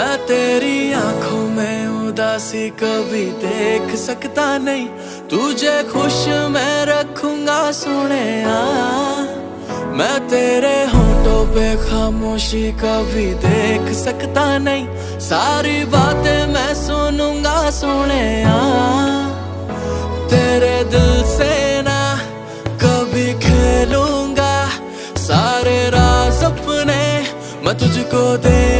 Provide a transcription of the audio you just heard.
मैं तेरी आँखों में उदासी कभी देख सकता नहीं। तुझे खुश मैं रखूँगा सुने मैं तेरे होठों पे खामोशी कभी देख सकता नहीं। सारी बातें मैं सुनूँगा सुने तेरे दिल से ना कभी खेलूँगा। सारे राज अपने, मैं तुझको दे